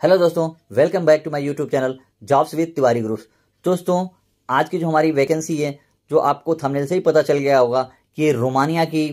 Hello दोस्तों welcome back to my YouTube channel jobs with Tiwari groups दोस्तों, आज की जो हमारी वैकेंसी है, जो आपको थंबनेल से ही पता चल गया होगा कि ये रोमानिया की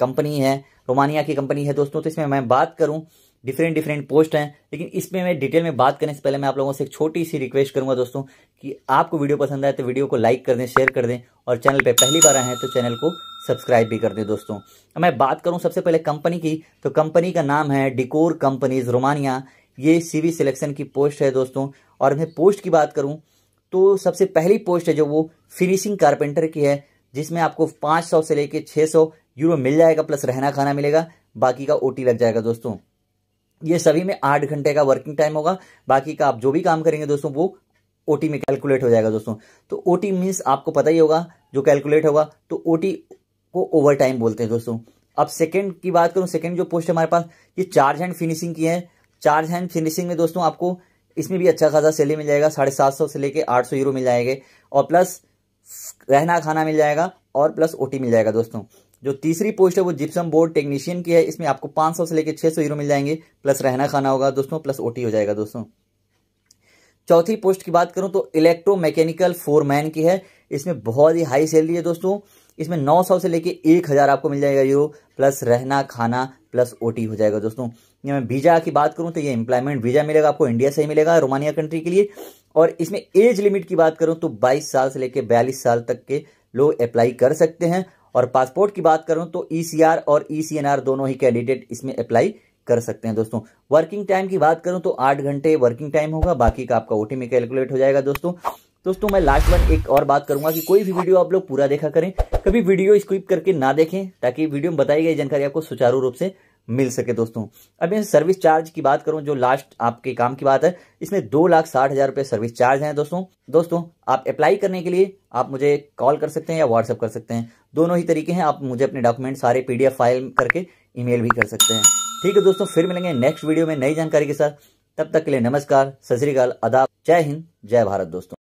कंपनी है रोमानिया की कंपनी है दोस्तों तो इसमें मैं बात करूँ। डिफरेंट डिफरेंट पोस्ट हैं, लेकिन इसमें मैं डिटेल में बात करने से पहले मैं आप लोगों से एक छोटी सी रिक्वेस्ट करूँगा दोस्तों कि आपको वीडियो पसंद आए तो वीडियो को लाइक कर दें शेयर कर दें, और चैनल पर पहली बार आए हैं तो चैनल को सब्सक्राइब भी कर दें दोस्तों। मैं बात करूँ सबसे पहले कंपनी की तो कंपनी का नाम है डिकोर कंपनीज़ रोमानिया ये सीवी सिलेक्शन की पोस्ट है दोस्तों। और मैं पोस्ट की बात करूँ तो सबसे पहली पोस्ट है जो वो फिनिशिंग कारपेंटर की है, जिसमें आपको 500 से लेके 600 यूरो मिल जाएगा प्लस रहना खाना मिलेगा, बाकी का ओटी लग जाएगा दोस्तों। ये सभी में आठ घंटे का वर्किंग टाइम होगा, बाकी का आप जो भी काम करेंगे दोस्तों, वो ओटी में कैलकुलेट हो जाएगा दोस्तों। तो ओटी मीन्स आपको पता ही होगा, जो कैलकुलेट होगा तो ओटी को ओवर टाइम बोलते हैं दोस्तों। अब सेकंड की बात करूँ सेकंड जो पोस्ट हमारे पास, ये चार्ज हैंड फिनिशिंग की है। चार्ज हैंड फिनिशिंग में दोस्तों आपको इसमें भी अच्छा खासा सैलरी मिल जाएगा, साढ़े सात सौ से लेके आठ सौ यूरो मिल जाएँगे। और प्लस रहना खाना मिल जाएगा और प्लस ओटी मिल जाएगा दोस्तों। जो तीसरी पोस्ट है वो जिप्सम बोर्ड टेक्नीशियन की है। इसमें आपको 500 से लेकर 600 यूरो मिल जाएँगे। प्लस रहना खाना होगा दोस्तों प्लस ओटी हो जाएगा दोस्तों। चौथी पोस्ट की बात करूँ तो इलेक्ट्रो मैकेनिकल फोरमैन की है। इसमें बहुत ही हाई सैलरी है दोस्तों। इसमें 900 से लेके 1000 आपको मिल जाएगा यूरो, प्लस रहना, खाना, प्लस ओटी हो जाएगा दोस्तों। ये मैं वीज़ा की बात करूँ तो ये एम्प्लॉयमेंट वीज़ा मिलेगा, आपको इंडिया से ही मिलेगा रोमानिया कंट्री के लिए। और इसमें एज लिमिट की बात करूँ तो 22 साल से लेकर 42 साल तक के लोग अप्लाई कर सकते हैं। और पासपोर्ट की बात करूँ तो ईसीआर और ईसीएनआर दोनों ही कैंडिडेट इसमें अप्लाई कर सकते हैं दोस्तों। वर्किंग टाइम की बात करूँ तो आठ घंटे वर्किंग टाइम होगा, बाकी का आपका ओटी में कैलकुलेट हो जाएगा दोस्तों। दोस्तों, मैं लास्ट वन एक और बात करूँगा कि कोई भी वीडियो आप लोग पूरा देखा करें, कभी वीडियो स्क्रिप करके ना देखें, ताकि वीडियो में बताई गई जानकारी आपको सुचारू रूप से मिल सके दोस्तों। अब मैं सर्विस चार्ज की बात करूँ, जो लास्ट आपके काम की बात है, इसमें दो लाख साठ हज़ार रुपए सर्विस चार्ज है दोस्तों। दोस्तों, आप अप्लाई करने के लिए आप मुझे कॉल कर सकते हैं या व्हाट्सअप कर सकते हैं। दोनों ही तरीके हैं, आप मुझे अपने डॉक्यूमेंट सारे पीडीएफ फ़ाइल करके ईमेल भी कर सकते हैं। ठीक है दोस्तों, फिर मिलेंगे नेक्स्ट वीडियो में नई जानकारी के साथ। तब तक के लिए नमस्कार, सत श्रीकाल अदाब जय हिंद, जय भारत दोस्तों।